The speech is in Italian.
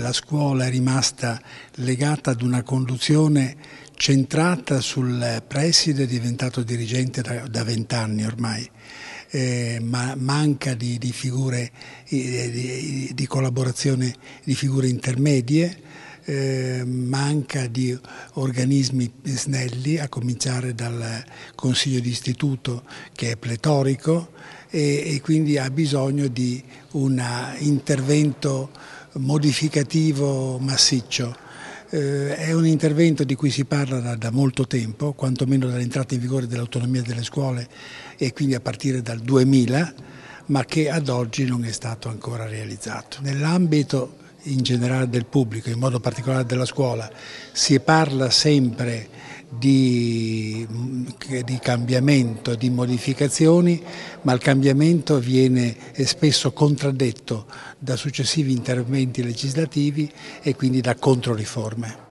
La scuola è rimasta legata ad una conduzione centrata sul preside diventato dirigente da vent'anni ormai. Eh, ma manca di, di figure di, di, collaborazione di figure intermedie, eh, manca di organismi snelli, a cominciare dal Consiglio di Istituto che è pletorico e, e quindi ha bisogno di un intervento modificativo massiccio. Eh, è un intervento di cui si parla da, da molto tempo, quantomeno dall'entrata in vigore dell'autonomia delle scuole e quindi a partire dal 2000, ma che ad oggi non è stato ancora realizzato. Nell'ambito in generale del pubblico, in modo particolare della scuola, si parla sempre di, di, cambiamento, di modificazioni, ma il cambiamento viene spesso contraddetto da successivi interventi legislativi e quindi da controriforme.